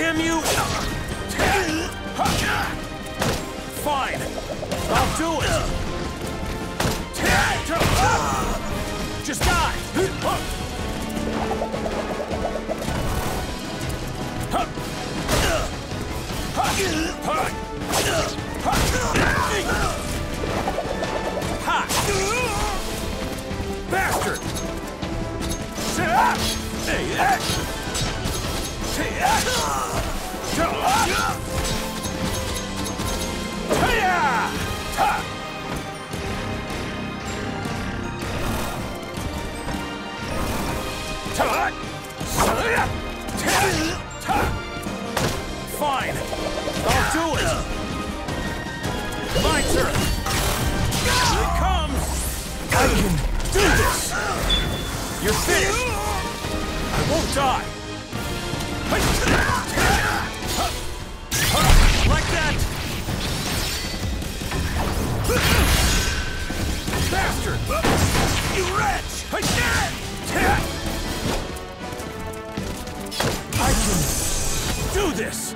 Damn you! Fine! I'll do it! Just die! Bastard! Fine. I'll do it. My turn. I can do this. You're finished. I won't die. You wretch! I can do this!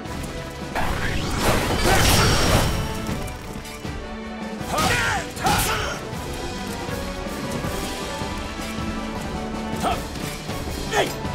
Hey!